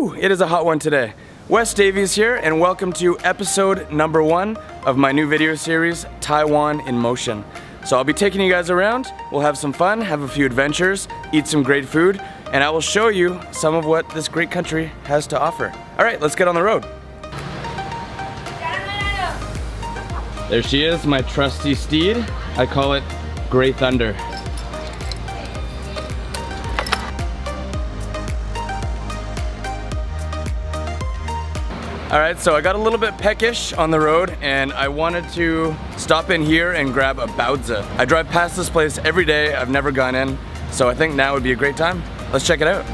Woo! It is a hot one today. Wes Davies here, and welcome to episode number one of my new video series, Taiwan in Motion. So I'll be taking you guys around, we'll have some fun, have a few adventures, eat some great food, and I will show you some of what this great country has to offer. All right, let's get on the road. There she is, my trusty steed. I call it Grey Thunder. All right, so I got a little bit peckish on the road and I wanted to stop in here and grab a baozi. I drive past this place every day. I've never gone in, so I think now would be a great time. Let's check it out.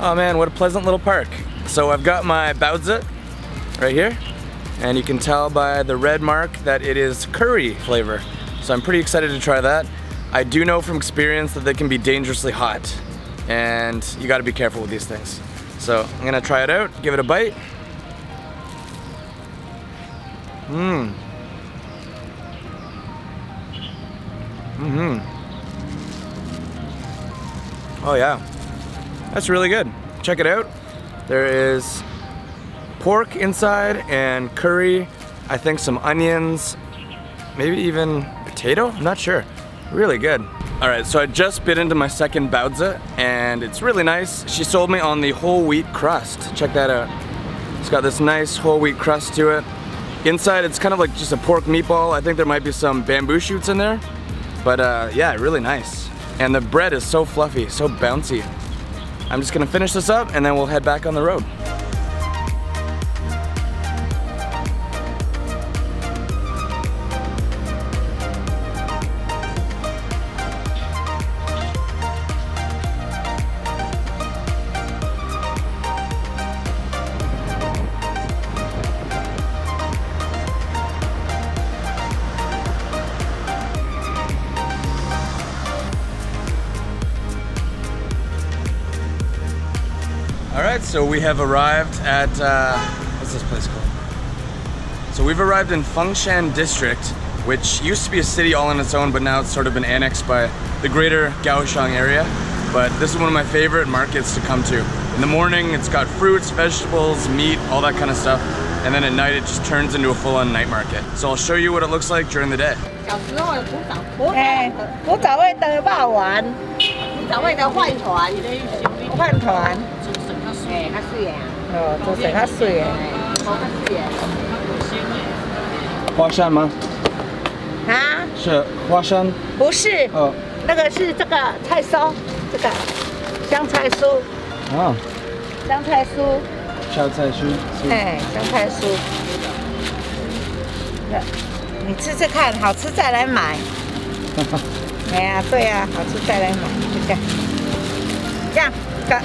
Oh man, what a pleasant little park. So I've got my baozi right here and you can tell by the red mark that it is curry flavor. So I'm pretty excited to try that. I do know from experience that they can be dangerously hot and you gotta be careful with these things. So I'm gonna try it out, give it a bite. Mmm. Mm-hmm. Oh yeah, that's really good. Check it out. There is pork inside and curry, I think some onions, maybe even potato, I'm not sure. Really good. All right, so I just bit into my second baozi and it's really nice. She sold me on the whole wheat crust. Check that out. It's got this nice whole wheat crust to it. Inside, it's kind of like just a pork meatball. I think there might be some bamboo shoots in there. But uh, yeah, really nice. And the bread is so fluffy, so bouncy. I'm just gonna finish this up and then we'll head back on the road. So we have arrived at, uh, what's this place called? So we've arrived in Fengshan District, which used to be a city all on its own, but now it's sort of been annexed by the greater Kaohsiung area. But this is one of my favorite markets to come to. In the morning, it's got fruits, vegetables, meat, all that kind of stuff. And then at night, it just turns into a full-on night market. So I'll show you what it looks like during the day. 小哎，古早味的肉丸，古早味的饭团，饭团，哎，较水的啊，哦，做成较水的。哎，好较水的。花山吗？啊，是花生。不是，哦。那个是这个菜烧，这个香菜酥，啊，香菜酥，香菜酥。哎，香菜酥。那你吃吃看，好吃再来买。哎呀，对呀、好吃再来买，就这样。这样，个，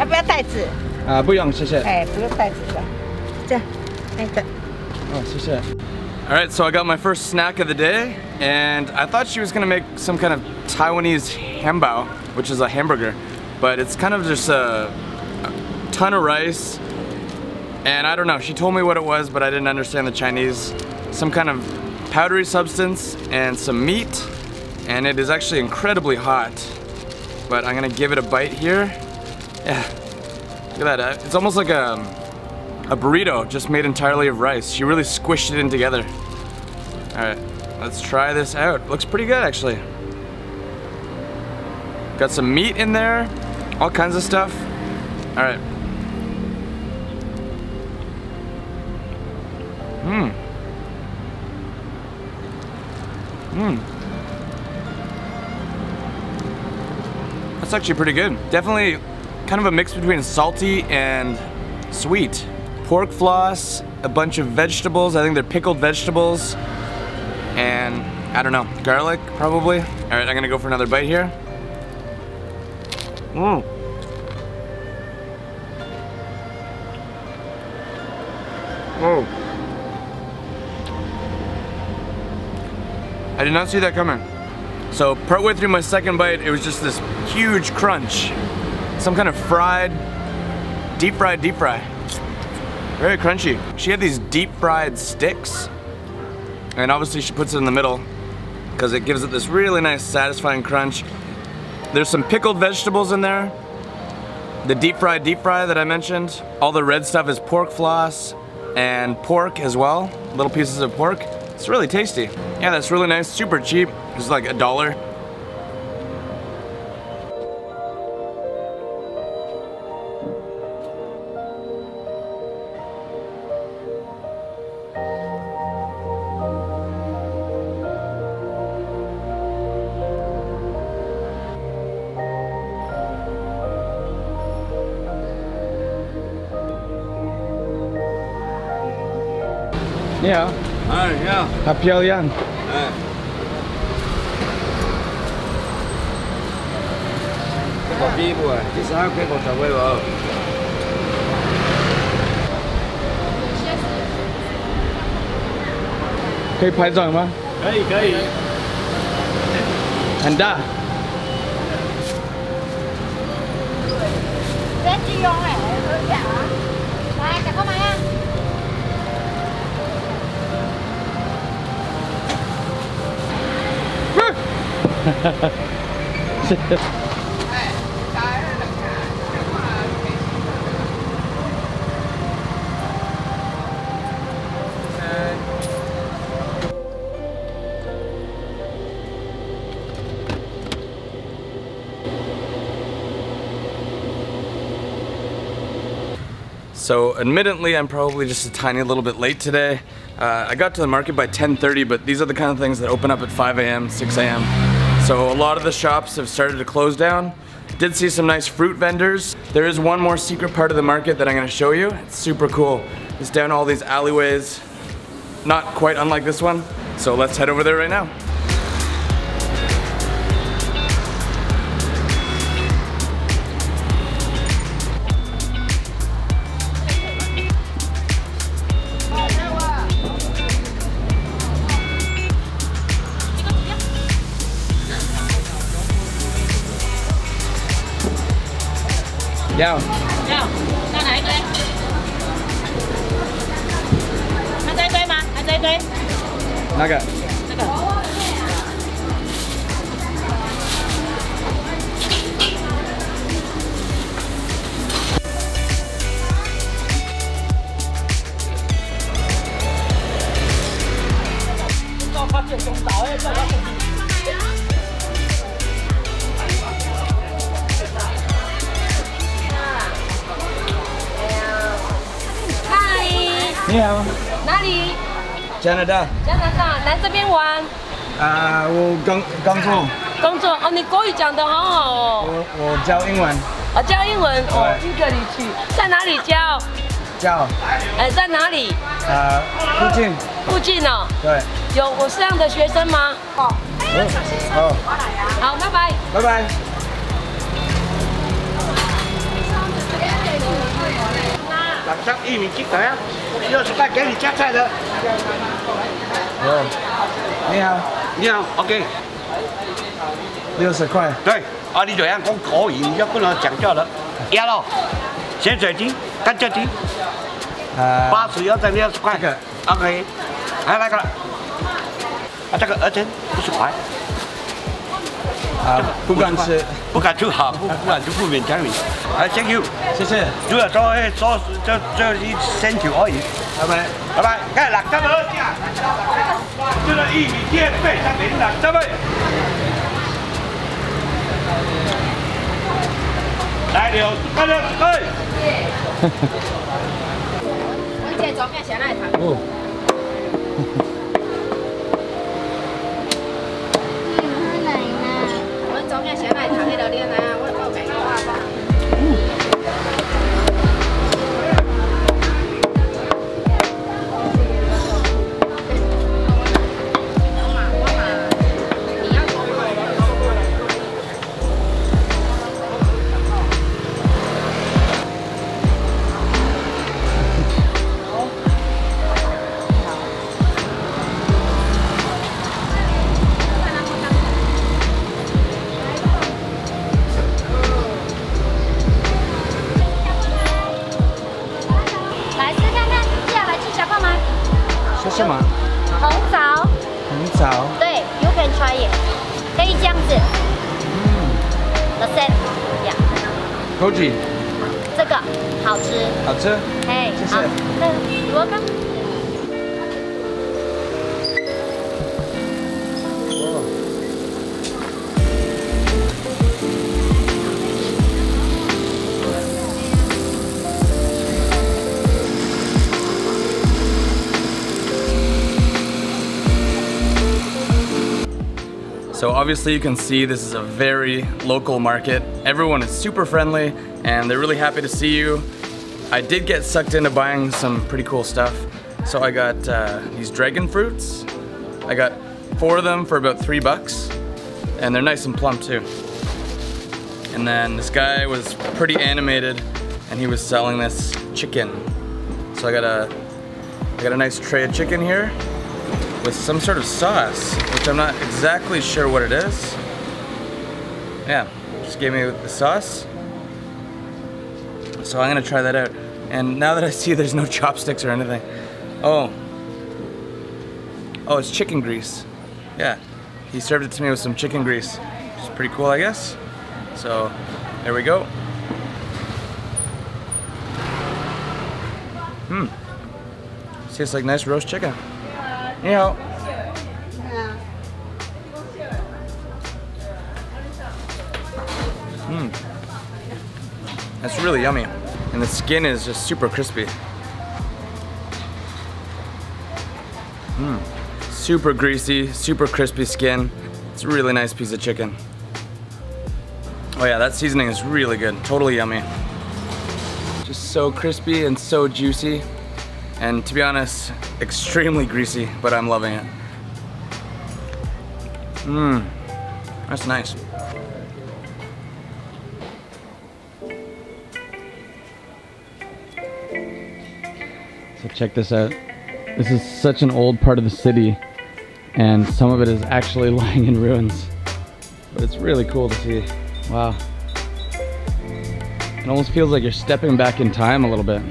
要不要袋子？啊，不用，谢谢。哎，不用袋子的，这样，那个。Oh, 谢谢. All right, so I got my first snack of the day, and I thought she was gonna make some kind of Taiwanese hambao, which is a hamburger, but it's kind of just a, a ton of rice, and I don't know, she told me what it was, but I didn't understand the Chinese. Some kind of powdery substance and some meat, and it is actually incredibly hot, but I'm gonna give it a bite here. Yeah, look at that, uh, it's almost like a, um, a burrito just made entirely of rice. She really squished it in together. All right, let's try this out. Looks pretty good actually. Got some meat in there, all kinds of stuff. All right. Mmm. Mmm. That's actually pretty good. Definitely kind of a mix between salty and sweet. Pork floss, a bunch of vegetables. I think they're pickled vegetables. And I don't know, garlic probably. All right, I'm gonna go for another bite here. Mmm. Oh. I did not see that coming. So partway through my second bite, it was just this huge crunch. Some kind of fried, deep fried, deep fry. Very crunchy. She had these deep fried sticks, and obviously she puts it in the middle because it gives it this really nice satisfying crunch. There's some pickled vegetables in there. The deep fried deep fry that I mentioned. All the red stuff is pork floss and pork as well. Little pieces of pork. It's really tasty. Yeah, that's really nice, super cheap. It's like a dollar. Yeah. 哎，你好，好漂亮。哎，一个 B 喎，啲三几个就会喎。可以拍照吗？可以可以。很大。这只用诶， ？So admittedly, I'm probably just a tiny little bit late today. Uh, I got to the market by 10.30, but these are the kind of things that open up at 5 a.m., 6 a.m. So a lot of the shops have started to close down. Did see some nice fruit vendors. There is one more secret part of the market that I'm gonna show you. It's super cool. It's down all these alleyways, not quite unlike this one. So let's head over there right now. Chào Chào Sao này tôi Anh chơi tôi mà Anh chơi tôi Nào kìa. 拿大。加拿大，来这边玩啊、我刚刚做，工作哦。你国语讲得好好哦，我我教英文，哦，教英文哦，对一个你去，在哪里教？教哎，在哪里？啊、附近，附近哦。对。有我这样的学生吗？哦，好，好，拜拜。拜拜。两张玉米鸡腿啊，六十块给你加菜的。哦，你好，你好，OK，六十块。对，啊，你怎样讲可以，你就不能讲价了。鸭肉、咸水鸡、甘蔗鸡，啊、八十要在六十块。这个 OK，还有那个，啊，这个二斤五十块。啊、不敢吃，不敢吃好，不不敢吃不勉强你。哎，Thank you，谢谢，主要做迄做做做一千条而已。拜拜。拜拜，梗係六十蚊隻，這個玉米貼八十零六十蚊。來了，快點去。我这桌面先来谈。好吃，好吃。嘿，谢谢好，那你我看。 So obviously you can see this is a very local market. Everyone is super friendly and they're really happy to see you. I did get sucked into buying some pretty cool stuff. So I got uh, these dragon fruits. I got four of them for about three bucks and they're nice and plump too. And then this guy was pretty animated and he was selling this chicken. So I got a, I got a nice tray of chicken here with some sort of sauce, which I'm not exactly sure what it is. Yeah, just gave me the sauce. So I'm gonna try that out. And now that I see there's no chopsticks or anything. Oh. Oh, it's chicken grease. Yeah. He served it to me with some chicken grease, is pretty cool, I guess. So, there we go. Hmm. Tastes like nice roast chicken. 你好。Mmm. That's really yummy. And the skin is just super crispy. Mmm. Super greasy, super crispy skin. It's a really nice piece of chicken. Oh yeah, that seasoning is really good. Totally yummy. Just so crispy and so juicy. And to be honest, extremely greasy, but I'm loving it. Mmm, that's nice. So check this out. This is such an old part of the city, and some of it is actually lying in ruins. But it's really cool to see. Wow. It almost feels like you're stepping back in time a little bit.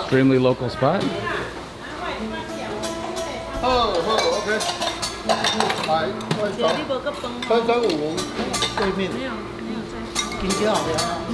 Extremely local spot. Oh, oh, 好好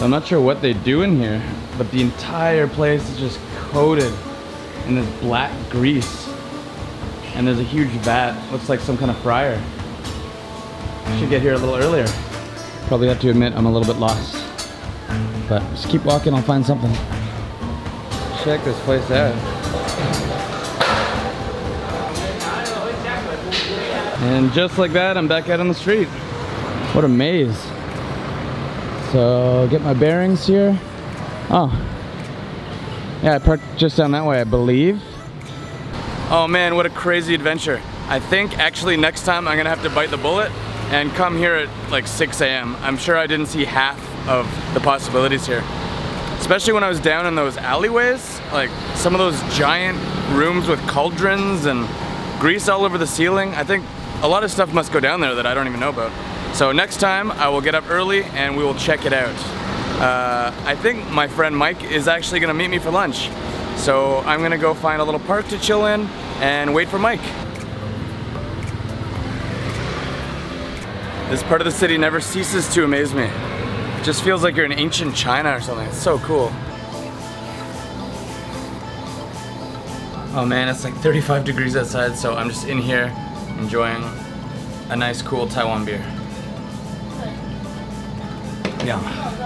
So I'm not sure what they do in here, but the entire place is just coated in this black grease. And there's a huge vat, looks like some kind of fryer. Should get here a little earlier. Probably have to admit I'm a little bit lost. But just keep walking, I'll find something. Check this place out. And just like that, I'm back out on the street. What a maze. So get my bearings here. Oh. Yeah, I parked just down that way, I believe. Oh man, what a crazy adventure. I think actually next time I'm gonna have to bite the bullet and come here at like 6 a.m. I'm sure I didn't see half of the possibilities here. Especially when I was down in those alleyways, like some of those giant rooms with cauldrons and grease all over the ceiling. I think a lot of stuff must go down there that I don't even know about. So next time I will get up early and we will check it out. Uh, I think my friend Mike is actually gonna meet me for lunch. So I'm gonna go find a little park to chill in and wait for Mike. This part of the city never ceases to amaze me. It just feels like you're in ancient China or something. It's so cool. Oh man, it's like 35 degrees outside, so I'm just in here enjoying a nice cool Taiwan beer yeah 亮了。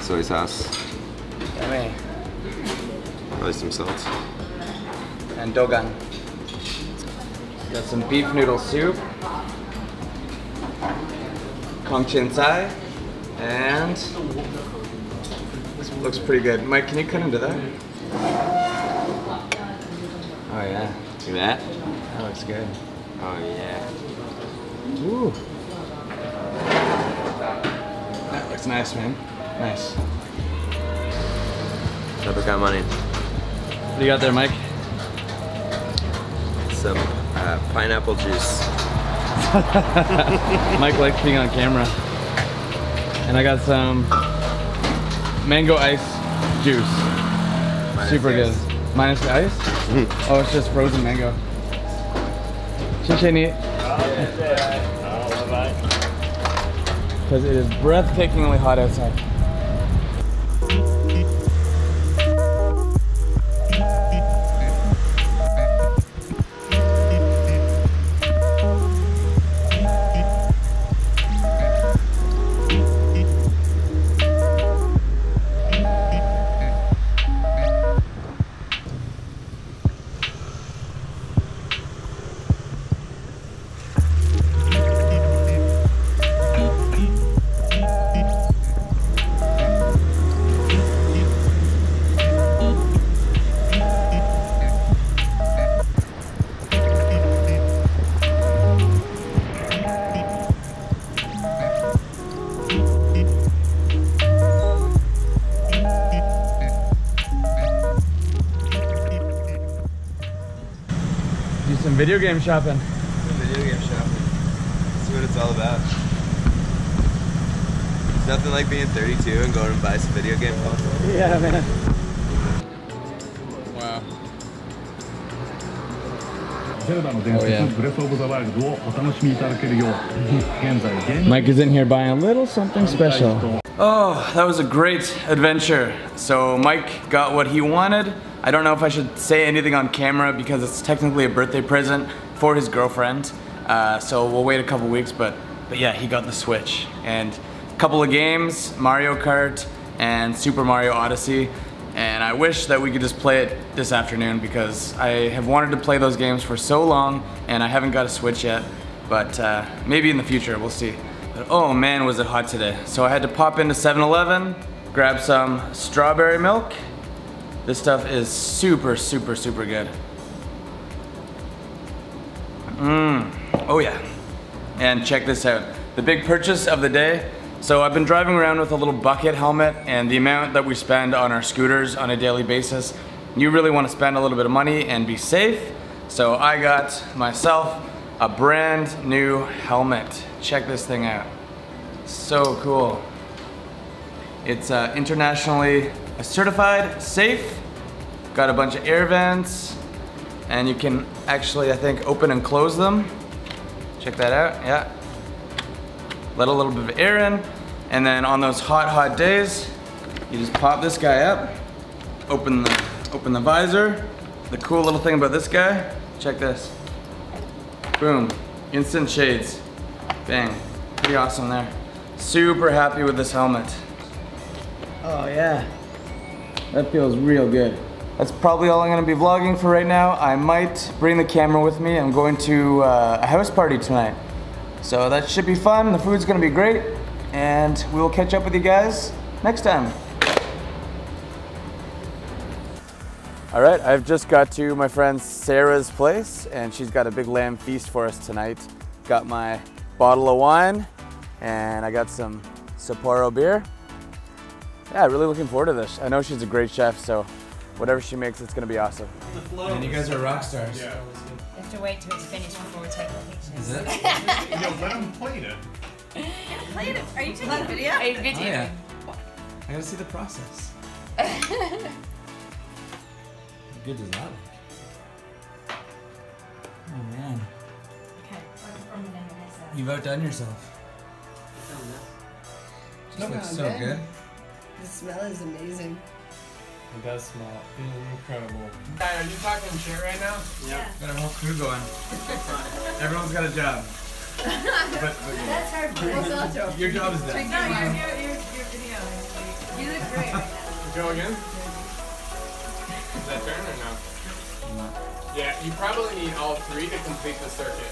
soy sauce. Yummy. Probably some salt. And dogan. Got some beef noodle soup. Kong chin sai. And this looks pretty good. Mike, can you cut into that? Oh yeah, See that? that looks good. Oh yeah. Ooh. That looks nice, man. Nice. Apricot money. What do you got there, Mike? Some uh, pineapple juice. Mike likes being on camera. And I got some mango ice juice. Minus Super ice. good. Minus the ice? Mm-hmm. oh, it's just frozen mango. Chichen oh, oh, Because it is breathtakingly hot outside. Video game shopping. Video game shopping. That's what it's all about. There's nothing like being 32 and going and buy some video game consoles. Yeah, man. Wow. Oh, yeah. Mike is in here buying a little something special. Oh, that was a great adventure. So Mike got what he wanted. I don't know if I should say anything on camera because it's technically a birthday present for his girlfriend. Uh, so we'll wait a couple weeks, but but yeah, he got the Switch and a couple of games, Mario Kart and Super Mario Odyssey. And I wish that we could just play it this afternoon because I have wanted to play those games for so long and I haven't got a Switch yet. But uh, maybe in the future, we'll see. But oh man, was it hot today. So I had to pop into 7-Eleven, grab some strawberry milk. This stuff is super, super, super good. Mmm, oh yeah. And check this out. The big purchase of the day. So I've been driving around with a little bucket helmet and the amount that we spend on our scooters on a daily basis, you really want to spend a little bit of money and be safe. So I got myself a brand new helmet. Check this thing out. So cool. It's uh, internationally certified, safe, got a bunch of air vents, and you can actually, I think, open and close them. Check that out, yeah. Let a little bit of air in, and then on those hot, hot days, you just pop this guy up, open the, open the visor. The cool little thing about this guy, check this. Boom, instant shades. Bang, pretty awesome there. Super happy with this helmet. Oh yeah, that feels real good. That's probably all I'm gonna be vlogging for right now. I might bring the camera with me. I'm going to uh, a house party tonight. So that should be fun. The food's gonna be great. And we will catch up with you guys next time. All right, I've just got to my friend Sarah's place and she's got a big lamb feast for us tonight. Got my bottle of wine and I got some Sapporo beer. Yeah, really looking forward to this. I know she's a great chef, so whatever she makes, it's gonna be awesome. And you guys are rock stars. You have to wait till it's finished before we take the pictures. Is it? Yo, let him play it. Play it. Are you taking video? Are you Oh, yeah. I gotta see the process. How good does that look? Oh man, Okay. you've outdone yourself. Just looks so good. The smell is amazing. It does smell incredible. Are you talking shit right now? Yeah. Got a whole crew going. Everyone's got a job. but, but That's her. What's the otro? your job is done. No, you're, you're, you're, you're. You look great right Go again? Is that turn or no? Yeah, you probably need all three to complete the circuit.